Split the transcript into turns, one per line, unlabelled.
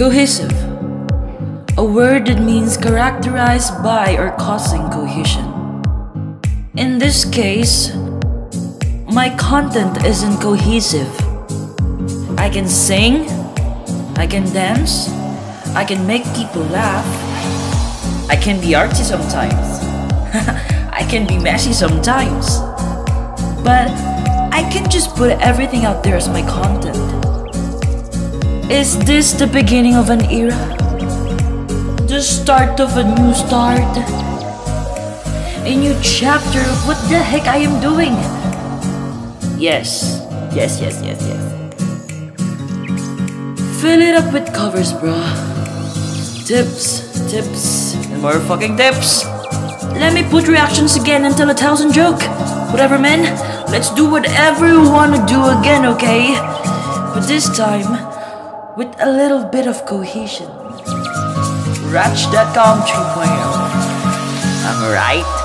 Cohesive. A word that means characterized by or causing cohesion. In this case, my content isn't cohesive. I can sing, I can dance, I can make people laugh, I can be artsy sometimes, I can be messy sometimes, but I can just put everything out there as my content. Is this the beginning of an era? The start of a new start? A new chapter of what the heck I am doing? Yes, yes, yes, yes, yes. Fill it up with covers, bruh. Tips, tips, and more fucking tips. Let me put reactions again and tell a thousand joke. Whatever, man. Let's do whatever you wanna do again, okay? But this time, with a little bit of cohesion. Rach.com 2.0. I'm right.